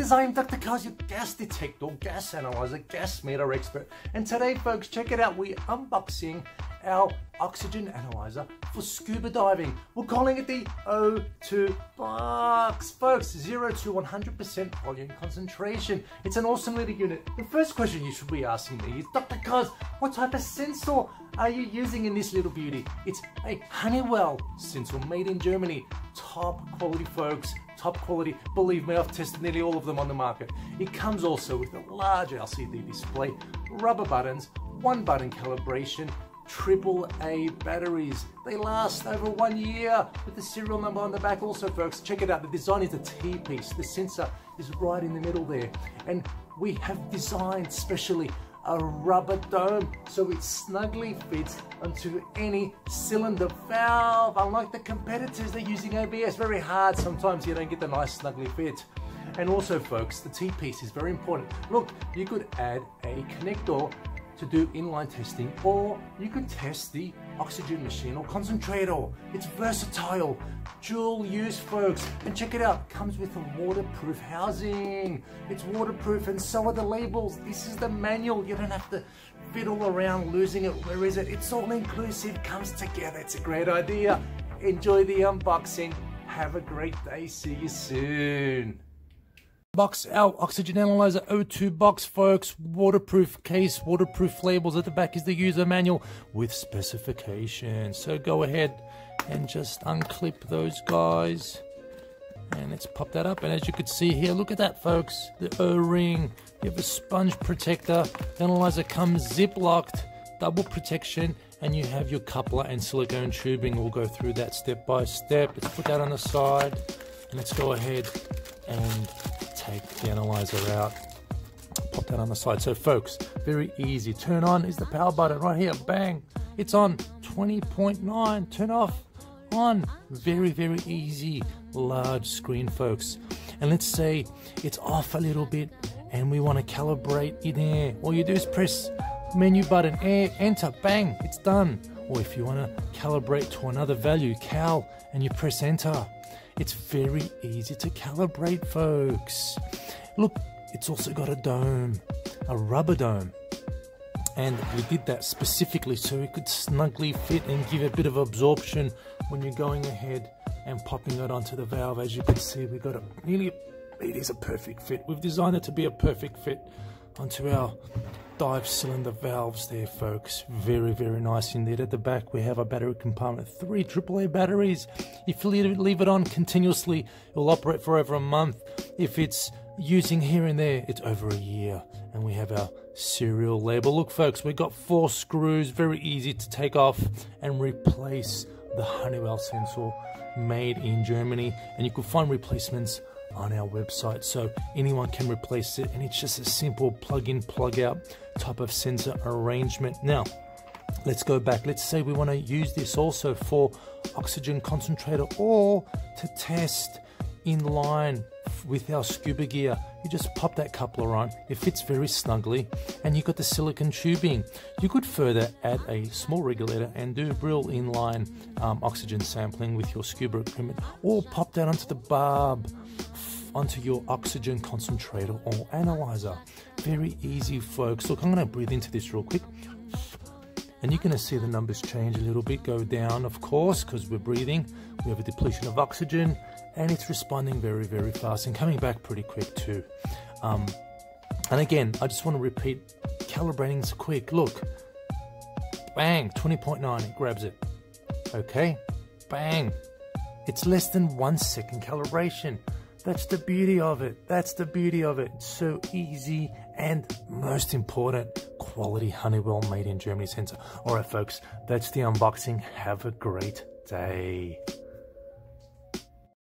because I am Dr. Kos, your gas detector, gas analyzer, gas meter expert. And today, folks, check it out. We're unboxing our oxygen analyzer for scuba diving. We're calling it the O2 box. Folks, 0 to 100% volume concentration. It's an awesome little unit. The first question you should be asking me is, Dr. Kos, what type of sensor are you using in this little beauty? It's a Honeywell sensor made in Germany. Top quality, folks top quality. Believe me, I've tested nearly all of them on the market. It comes also with a large LCD display, rubber buttons, one button calibration, triple A batteries. They last over one year with the serial number on the back also folks. Check it out, the design is a T-piece. The sensor is right in the middle there. And we have designed specially a rubber dome so it snugly fits onto any cylinder valve. Unlike the competitors, they're using ABS very hard. Sometimes you don't get the nice snugly fit. And also folks, the T-piece is very important. Look, you could add a connector to do inline testing or you can test the oxygen machine or concentrator. It's versatile, dual use folks. And check it out, comes with a waterproof housing. It's waterproof and so are the labels. This is the manual, you don't have to fiddle around losing it. Where is it? It's all inclusive, comes together. It's a great idea. Enjoy the unboxing. Have a great day. See you soon box our oxygen analyzer O2 box folks. Waterproof case waterproof labels at the back is the user manual with specifications. So go ahead and just unclip those guys. And let's pop that up. And as you can see here look at that folks. The o-ring. You have a sponge protector. Analyzer comes zip locked double protection and you have your coupler and silicone tubing. We'll go through that step by step. Let's put that on the side. And let's go ahead and take the analyzer out pop that on the side. So folks very easy. Turn on is the power button right here. Bang. It's on 20.9 turn off on. Very very easy. Large screen folks. And let's say it's off a little bit and we want to calibrate in there all you do is press menu button air enter. Bang. It's done. Or if you want to calibrate to another value cal and you press enter it's very easy to calibrate, folks. Look, it's also got a dome, a rubber dome. And we did that specifically so it could snugly fit and give a bit of absorption when you're going ahead and popping it onto the valve. As you can see, we've got a nearly, it is a perfect fit. We've designed it to be a perfect fit onto our dive cylinder valves there folks. Very very nice indeed. At the back we have a battery compartment. Three AAA batteries. If you leave it on continuously it will operate for over a month. If it's using here and there it's over a year. And we have our serial label. Look folks we've got four screws very easy to take off and replace the Honeywell sensor made in Germany. And you can find replacements on our website. So anyone can replace it. And it's just a simple plug in plug out type of sensor arrangement. Now let's go back. Let's say we want to use this also for oxygen concentrator or to test in line with our scuba gear. You just pop that coupler on. It fits very snugly and you've got the silicon tubing. You could further add a small regulator and do real inline um, oxygen sampling with your scuba equipment or pop that onto the barb onto your oxygen concentrator or analyzer. Very easy, folks. Look, I'm going to breathe into this real quick. And you're going to see the numbers change a little bit, go down, of course, because we're breathing. We have a depletion of oxygen, and it's responding very, very fast and coming back pretty quick, too. Um, and again, I just want to repeat calibrating's quick. Look, bang, 20.9, it grabs it. Okay, bang, it's less than one second calibration. That's the beauty of it. That's the beauty of it. So easy and most important, quality Honeywell made in Germany sensor. All right, folks, that's the unboxing. Have a great day.